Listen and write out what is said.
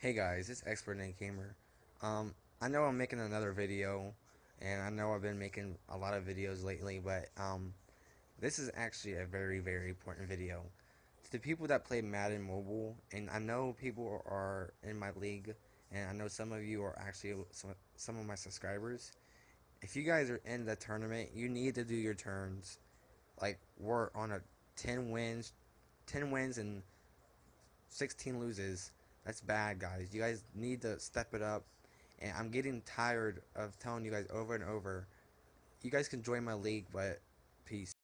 Hey guys, it's Expert Nate Gamer. Um, I know I'm making another video, and I know I've been making a lot of videos lately, but um, this is actually a very, very important video. To the people that play Madden Mobile, and I know people are in my league, and I know some of you are actually some, some of my subscribers. If you guys are in the tournament, you need to do your turns. Like, we're on a 10 wins, 10 wins and 16 loses that's bad, guys. You guys need to step it up. And I'm getting tired of telling you guys over and over. You guys can join my league, but peace.